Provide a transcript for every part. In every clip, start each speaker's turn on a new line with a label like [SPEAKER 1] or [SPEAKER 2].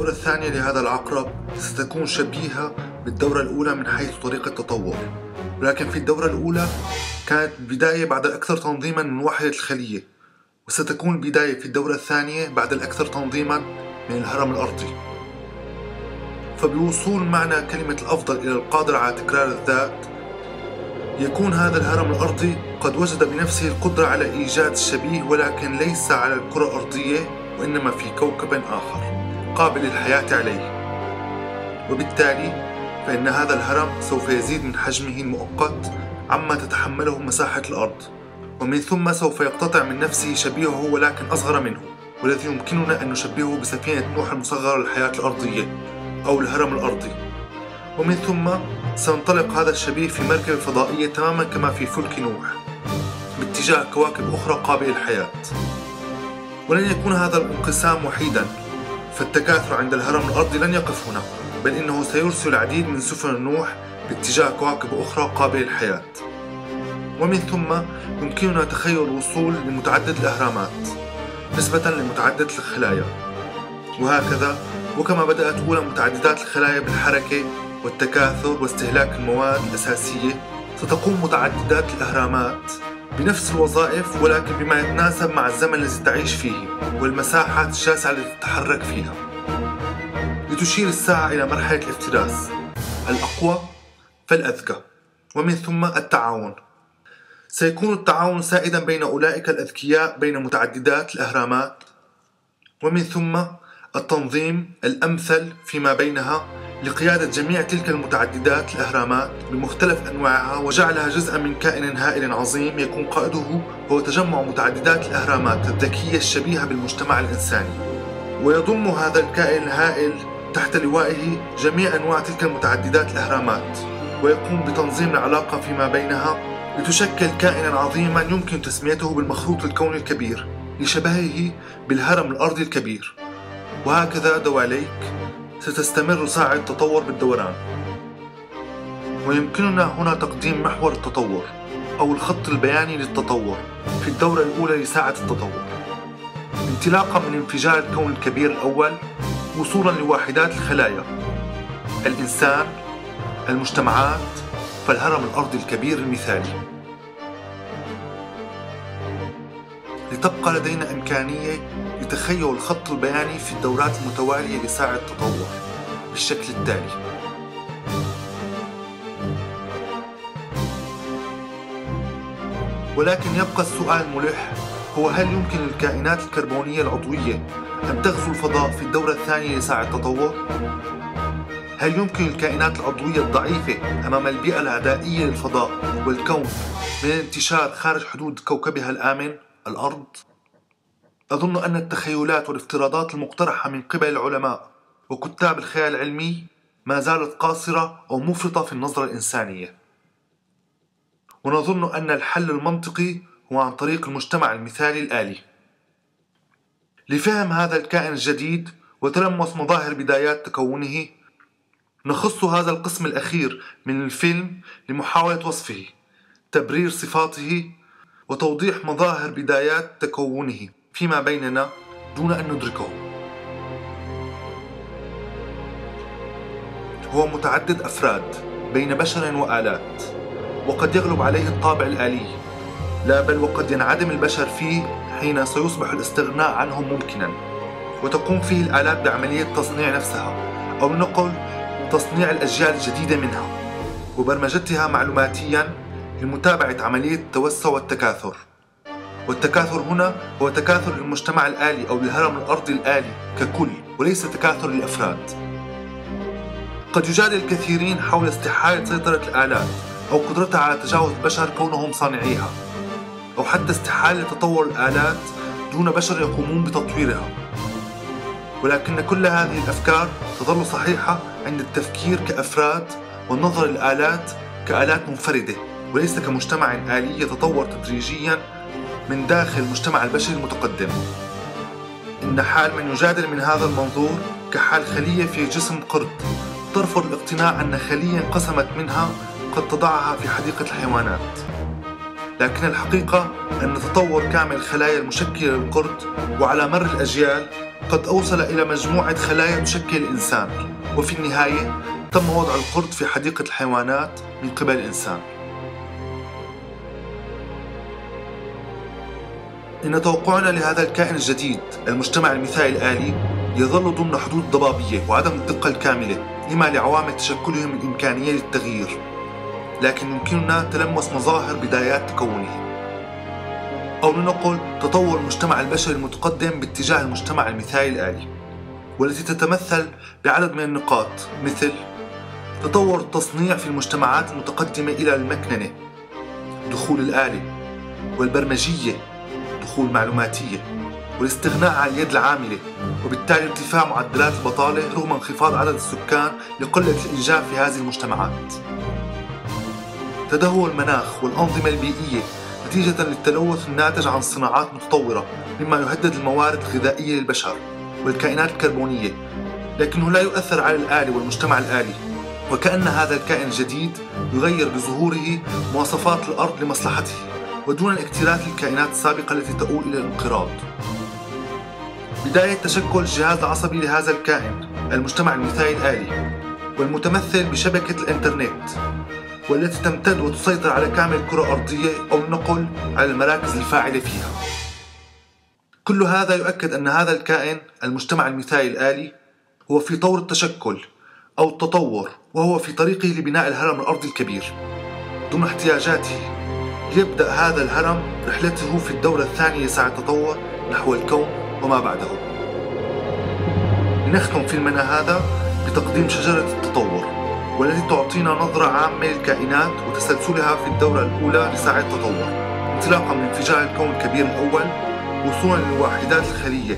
[SPEAKER 1] الدورة الثانية لهذا العقرب ستكون شبيهة بالدورة الأولى من حيث طريقة التطور. ولكن في الدورة الأولى كانت البداية بعد الأكثر تنظيما من وحدة الخلية وستكون البداية في الدورة الثانية بعد الأكثر تنظيما من الهرم الأرضي. فبوصول معنى كلمة الأفضل إلى القادر على تكرار الذات يكون هذا الهرم الأرضي قد وجد بنفسه القدرة على إيجاد الشبيه ولكن ليس على الكرة الأرضية وإنما في كوكب آخر. قابل للحياة عليه. وبالتالي فإن هذا الهرم سوف يزيد من حجمه المؤقت عما تتحمله مساحة الأرض. ومن ثم سوف يقتطع من نفسه شبيهه ولكن أصغر منه والذي يمكننا أن نشبهه بسفينة نوح المصغرة للحياة الأرضية أو الهرم الأرضي. ومن ثم سينطلق هذا الشبيه في مركبة فضائية تماما كما في فلك نوح باتجاه كواكب أخرى قابلة للحياة. ولن يكون هذا الانقسام وحيدا. فالتكاثر عند الهرم الأرضي لن يقف هنا بل إنه سيرسل العديد من سفن نوح باتجاه كواكب أخرى قابلة للحياة. ومن ثم يمكننا تخيل الوصول لمتعدد الأهرامات نسبة لمتعدد الخلايا. وهكذا وكما بدأت أولى متعددات الخلايا بالحركة والتكاثر واستهلاك المواد الأساسية ستقوم متعددات الأهرامات بنفس الوظائف ولكن بما يتناسب مع الزمن الذي تعيش فيه والمساحات الشاسعة التي تتحرك فيها. لتشير الساعة إلى مرحلة الافتراس. الأقوى فالأذكى ومن ثم التعاون. سيكون التعاون سائدا بين أولئك الأذكياء بين متعددات الأهرامات. ومن ثم التنظيم الأمثل فيما بينها لقيادة جميع تلك المتعددات الأهرامات بمختلف أنواعها وجعلها جزءا من كائن هائل عظيم يكون قائده هو تجمع متعددات الأهرامات الذكية الشبيهة بالمجتمع الإنساني. ويضم هذا الكائن الهائل تحت لوائه جميع أنواع تلك المتعددات الأهرامات ويقوم بتنظيم العلاقة فيما بينها لتشكل كائنا عظيما يمكن تسميته بالمخروط الكوني الكبير لشبهه بالهرم الأرضي الكبير. وهكذا دواليك ستستمر ساعة التطور بالدوران. ويمكننا هنا تقديم محور التطور أو الخط البياني للتطور في الدورة الأولى لساعة التطور. انطلاقا من انفجار الكون الكبير الأول وصولا لواحدات الخلايا. الإنسان المجتمعات فالهرم الأرضي الكبير المثالي. لتبقى لدينا إمكانية لتخيل الخط البياني في الدورات المتوالية لساعة التطور بالشكل التالي ولكن يبقى السؤال الملح هو هل يمكن للكائنات الكربونية العضوية أن تغزو الفضاء في الدورة الثانية لساعة التطور؟ هل يمكن للكائنات العضوية الضعيفة أمام البيئة العدائية للفضاء والكون من الانتشار خارج حدود كوكبها الآمن الأرض؟ أظن أن التخيلات والافتراضات المقترحة من قبل العلماء وكتاب الخيال العلمي ما زالت قاصرة أو مفرطة في النظرة الإنسانية. ونظن أن الحل المنطقي هو عن طريق المجتمع المثالي الآلي. لفهم هذا الكائن الجديد وتلمس مظاهر بدايات تكونه نخص هذا القسم الأخير من الفيلم لمحاولة وصفه تبرير صفاته وتوضيح مظاهر بدايات تكونه. فيما بيننا دون أن ندركه. هو متعدد أفراد بين بشر وآلات وقد يغلب عليه الطابع الآلي لا بل وقد ينعدم البشر فيه حين سيصبح الاستغناء عنهم ممكنا وتقوم فيه الآلات بعملية تصنيع نفسها أو نقل تصنيع الأجيال الجديدة منها وبرمجتها معلوماتيا لمتابعة عملية التوسع والتكاثر. والتكاثر هنا هو تكاثر المجتمع الآلي أو الهرم الأرضي الآلي ككل وليس تكاثر الأفراد قد يجادل الكثيرين حول استحالة سيطرة الآلات أو قدرتها على تجاوز البشر كونهم صانعيها أو حتى استحالة تطور الآلات دون بشر يقومون بتطويرها. ولكن كل هذه الأفكار تظل صحيحة عند التفكير كأفراد والنظر للآلات كآلات منفردة وليس كمجتمع آلي يتطور تدريجيا من داخل المجتمع البشري المتقدم. إن حال من يجادل من هذا المنظور كحال خلية في جسم قرد. ترفض الاقتناع أن خلية انقسمت منها قد تضعها في حديقة الحيوانات. لكن الحقيقة أن تطور كامل الخلايا المشكلة للقرد وعلى مر الأجيال قد أوصل إلى مجموعة خلايا تشكل الإنسان. وفي النهاية تم وضع القرد في حديقة الحيوانات من قبل الإنسان. إن توقعنا لهذا الكائن الجديد المجتمع المثالي الآلي يظل ضمن حدود ضبابية وعدم الدقة الكاملة لما لعوامل تشكله من إمكانية للتغيير. لكن يمكننا تلمس مظاهر بدايات تكونه. أو لنقل تطور المجتمع البشري المتقدم باتجاه المجتمع المثالي الآلي والتي تتمثل بعدد من النقاط مثل تطور التصنيع في المجتمعات المتقدمة إلى المكننة دخول الآلة والبرمجية دخول معلوماتية والاستغناء عن اليد العاملة وبالتالي ارتفاع معدلات البطالة رغم انخفاض عدد السكان لقلة الإنجاب في هذه المجتمعات. تدهور المناخ والأنظمة البيئية نتيجة للتلوث الناتج عن صناعات متطورة مما يهدد الموارد الغذائية للبشر والكائنات الكربونية لكنه لا يؤثر على الآلي والمجتمع الآلي وكأن هذا الكائن الجديد يغير بظهوره مواصفات الأرض لمصلحته. ودون الاكتراث للكائنات السابقة التي تؤول إلى الانقراض. بداية تشكل الجهاز العصبي لهذا الكائن المجتمع المثالي الآلي والمتمثل بشبكة الإنترنت والتي تمتد وتسيطر على كامل الكرة الأرضية أو نقل على المراكز الفاعلة فيها. كل هذا يؤكد أن هذا الكائن المجتمع المثالي الآلي هو في طور التشكل أو التطور وهو في طريقه لبناء الهرم الأرضي الكبير ضمن احتياجاته. ليبدأ هذا الهرم رحلته في الدورة الثانية ساعة التطور نحو الكون وما بعده. لنختم فيلمنا هذا بتقديم شجرة التطور والتي تعطينا نظرة عامة للكائنات وتسلسلها في الدورة الأولى لساعة التطور انطلاقا من انفجار الكون الكبير الأول وصولا للواحدات الخلية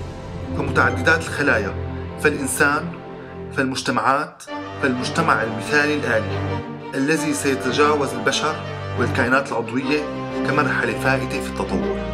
[SPEAKER 1] فمتعددات الخلايا فالإنسان فالمجتمعات فالمجتمع المثالي الآلي الذي سيتجاوز البشر والكائنات العضوية كمرحلة فائتة في التطور.